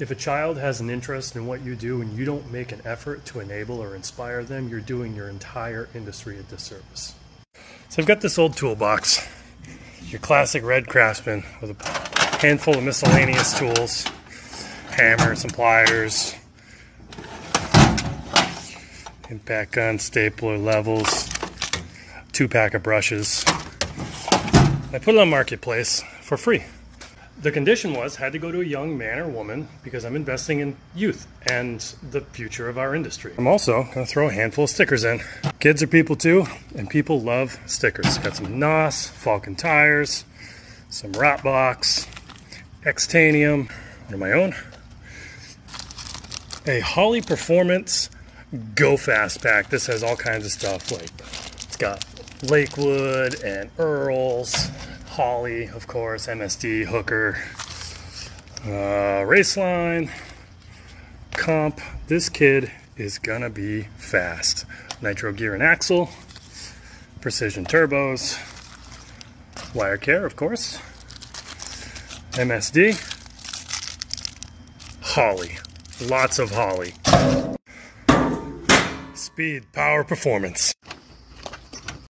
If a child has an interest in what you do and you don't make an effort to enable or inspire them, you're doing your entire industry a disservice. So I've got this old toolbox, your classic red craftsman with a handful of miscellaneous tools, hammer, some pliers, impact gun, stapler, levels, two pack of brushes. I put it on Marketplace for free the condition was had to go to a young man or woman because I'm investing in youth and the future of our industry. I'm also to throw a handful of stickers in. Kids are people too, and people love stickers. Got some NOS, Falken tires, some Rotbox, Xtanium, one of my own, a Holley Performance Go Fast Pack. This has all kinds of stuff like it's got Lakewood and Earls, Holley, of course, MSD, Hooker, uh, Raceline, Comp. This kid is gonna be fast. Nitro gear and axle, precision turbos, wire care, of course, MSD, Holley, lots of Holley. Speed, power, performance.